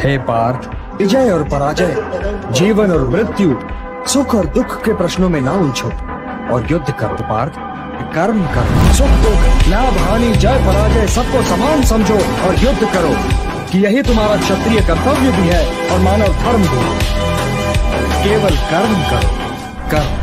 हे पार्थ, विजय और पराजय, जीवन और मृत्यु, सुख और दुख के प्रश्नों में ना उलझो। और युद्ध करो पार्थ, कर्म करो, सुख दुख, लाभ, हानि, जय, पराजय, सबको समान समझो और युद्ध करो, कि यही तुम्हारा क्षत्रिय कर्तव्य भी है और मानव धर्म भी। केवल कर्म करो, कर्म।